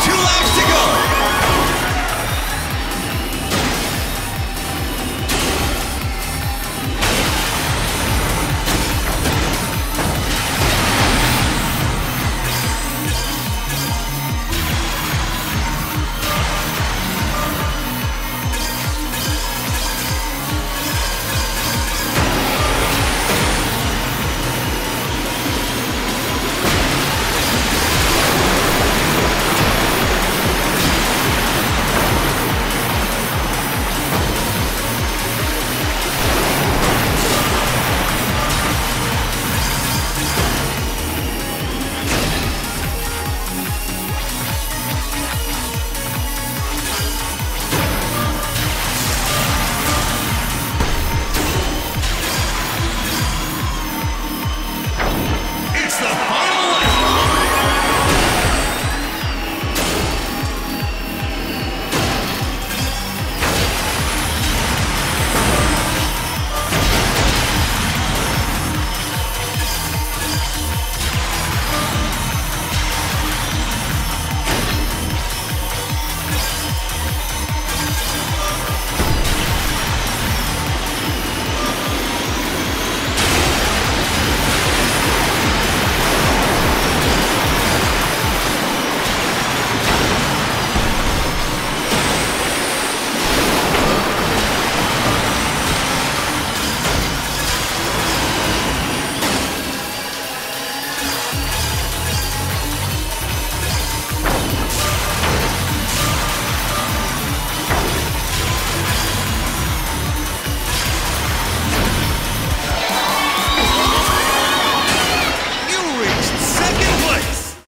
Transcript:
Two laps to go.